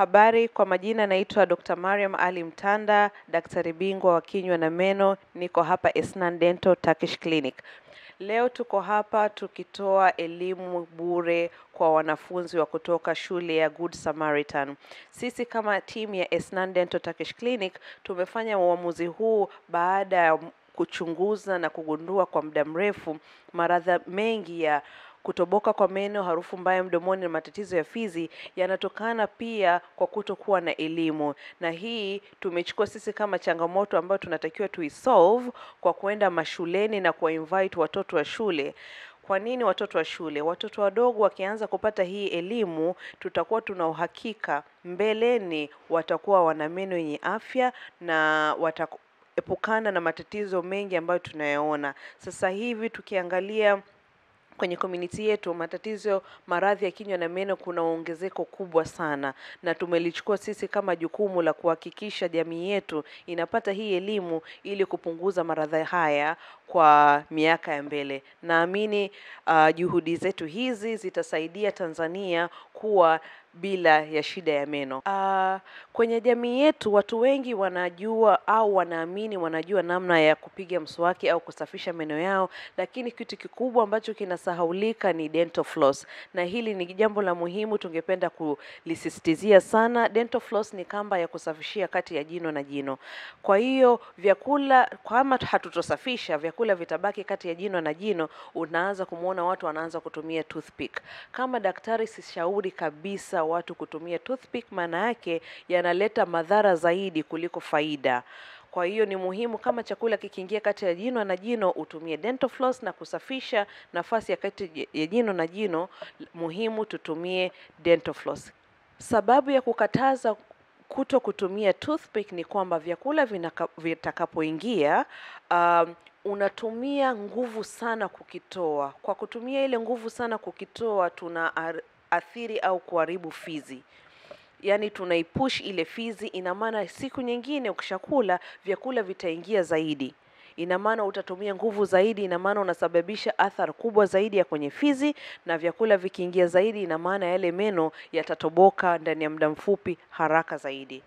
Habari, kwa majina naitwa Dr. Mariam Ali Mtanda, daktari bingwa wa kinywa na meno. Niko hapa Esnan Dental Turkish Clinic. Leo tuko hapa tukitoa elimu bure kwa wanafunzi wa kutoka shule ya Good Samaritan. Sisi kama timu ya Esnan Dental Turkish Clinic tumefanya uamuzi huu baada ya kuchunguza na kugundua kwa muda mrefu maradhi mengi ya kutoboka kwa meno, harufu mbaya mdomoni na matatizo ya fizi yanatokana pia kwa kutokuwa na elimu, na hii tumechukua sisi kama changamoto ambayo tunatakiwa tuisolve kwa kuenda mashuleni na kuwainvite watoto wa shule. Kwa nini watoto wa shule? Watoto wadogo wakianza kupata hii elimu, tutakuwa tuna uhakika mbeleni watakuwa wana meno yenye afya na wataepukana na matatizo mengi ambayo tunayaona sasa hivi tukiangalia kwenye community yetu matatizo maradhi ya kinywa na meno kuna ongezeko kubwa sana, na tumelichukua sisi kama jukumu la kuhakikisha jamii yetu inapata hii elimu ili kupunguza maradhi haya kwa miaka ya mbele. Naamini uh, juhudi zetu hizi zitasaidia Tanzania kuwa bila ya shida ya meno. Uh, kwenye jamii yetu watu wengi wanajua au wanaamini wanajua namna ya kupiga mswaki au kusafisha meno yao, lakini kitu kikubwa ambacho kinasahaulika ni dental floss, na hili ni jambo la muhimu, tungependa kulisisitizia sana. Dental floss ni kamba ya kusafishia kati ya jino na jino. Kwa hiyo vyakula kama hatutosafisha vyakula vitabaki kati ya jino na jino, unaanza kumwona watu wanaanza kutumia toothpick. Kama daktari, sishauri kabisa watu kutumia toothpick, maana yake yanaleta madhara zaidi kuliko faida. Kwa hiyo ni muhimu kama chakula kikiingia kati ya jino na jino utumie dental floss na kusafisha nafasi ya kati ya jino na jino, muhimu tutumie dental floss. Sababu ya kukataza kuto kutumia toothpick ni kwamba vyakula vitakapoingia um, unatumia nguvu sana kukitoa. Kwa kutumia ile nguvu sana kukitoa, tuna athiri au kuharibu fizi yaani tunaipush ile fizi. Ina maana siku nyingine ukishakula vyakula vitaingia zaidi, ina maana utatumia nguvu zaidi, ina maana unasababisha athari kubwa zaidi ya kwenye fizi, na vyakula vikiingia zaidi, ina maana yale meno yatatoboka ndani ya muda mfupi haraka zaidi.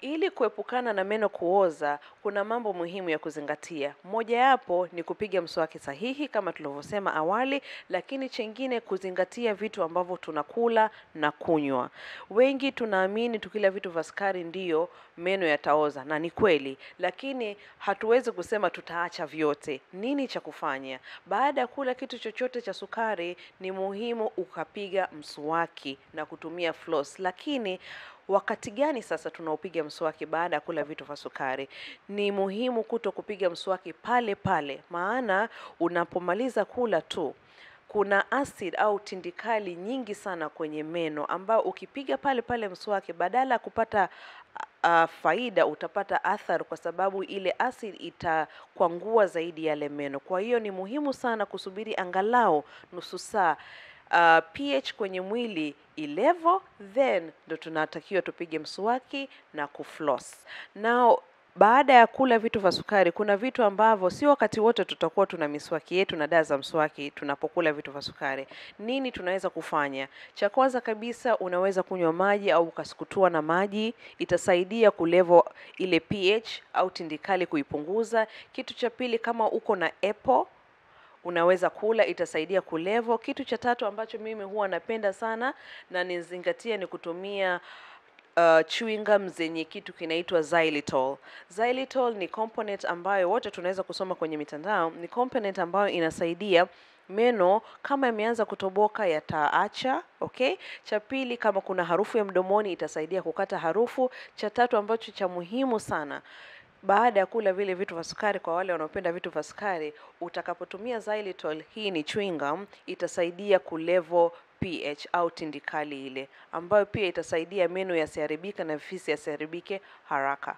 Ili kuepukana na meno kuoza, kuna mambo muhimu ya kuzingatia. Mojawapo ni kupiga mswaki sahihi kama tulivyosema awali, lakini chengine kuzingatia vitu ambavyo tunakula na kunywa. Wengi tunaamini tukila vitu vya sukari ndiyo meno yataoza, na ni kweli, lakini hatuwezi kusema tutaacha vyote. Nini cha kufanya? Baada ya kula kitu chochote cha sukari, ni muhimu ukapiga mswaki na kutumia floss, lakini wakati gani sasa tunaopiga mswaki baada ya kula vitu vya sukari? Ni muhimu kuto kupiga mswaki pale pale, maana unapomaliza kula tu kuna acid au tindikali nyingi sana kwenye meno ambao ukipiga pale pale mswaki badala ya kupata uh, faida utapata athari, kwa sababu ile asid itakwangua zaidi yale meno. Kwa hiyo ni muhimu sana kusubiri angalau nusu saa uh, pH kwenye mwili ilevo, then ndo tunatakiwa tupige mswaki na kufloss. Now baada ya kula vitu vya sukari, kuna vitu ambavyo si wakati wote tutakuwa tuna miswaki yetu na dawa za mswaki tunapokula vitu vya sukari. Nini tunaweza kufanya? Cha kwanza kabisa, unaweza kunywa maji au ukasukutua na maji, itasaidia kulevo ile pH au tindikali kuipunguza. Kitu cha pili, kama uko na apple unaweza kula, itasaidia kulevo. Kitu cha tatu ambacho mimi huwa napenda sana na nizingatia ni kutumia uh, chewing gum zenye kitu kinaitwa xylitol. Xylitol ni component ambayo wote tunaweza kusoma kwenye mitandao, ni component ambayo inasaidia meno kama yameanza kutoboka yataacha. Okay, cha pili, kama kuna harufu ya mdomoni itasaidia kukata harufu. Cha tatu ambacho cha muhimu sana baada ya kula vile vitu vya sukari, kwa wale wanaopenda vitu vya sukari, utakapotumia xylitol, hii ni chewing gum, itasaidia kulevo pH au tindikali ile, ambayo pia itasaidia meno yasiharibike na fisi yasiharibike haraka.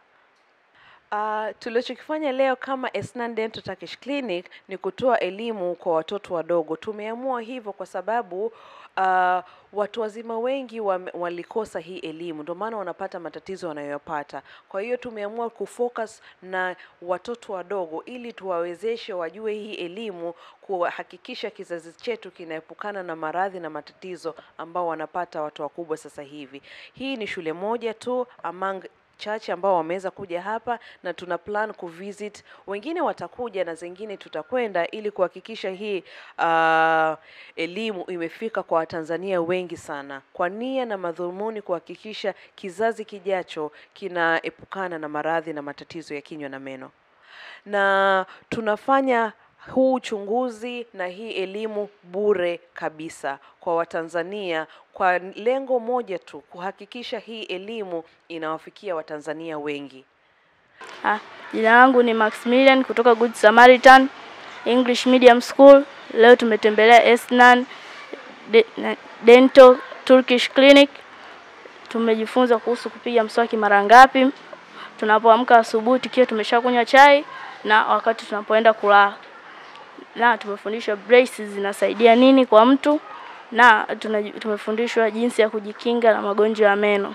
Uh, tulichokifanya leo kama Esnan Dental Turkish Clinic ni kutoa elimu kwa watoto wadogo. Tumeamua hivyo kwa sababu uh, watu wazima wengi wa, walikosa hii elimu, ndio maana wanapata matatizo wanayopata. Kwa hiyo tumeamua kufocus na watoto wadogo ili tuwawezeshe wajue hii elimu, kuhakikisha kizazi chetu kinaepukana na maradhi na matatizo ambao wanapata watu wakubwa sasa hivi. Hii ni shule moja tu among chache ambao wameweza kuja hapa na tuna plan kuvisit wengine watakuja na zingine tutakwenda ili kuhakikisha hii uh, elimu imefika kwa watanzania wengi sana. Kwa nia na madhumuni kuhakikisha kizazi kijacho kinaepukana na maradhi na matatizo ya kinywa na meno. Na tunafanya huu uchunguzi na hii elimu bure kabisa kwa Watanzania kwa lengo moja tu, kuhakikisha hii elimu inawafikia Watanzania wengi. Ah, jina langu ni Maximilian kutoka Good Samaritan English Medium School. Leo tumetembelea Esnan De- Dental Turkish Clinic. Tumejifunza kuhusu kupiga mswaki mara ngapi, tunapoamka asubuhi tukiwa tumeshakunywa chai na wakati tunapoenda kulala, na tumefundishwa braces zinasaidia nini kwa mtu na tumefundishwa jinsi ya kujikinga na magonjwa ya meno.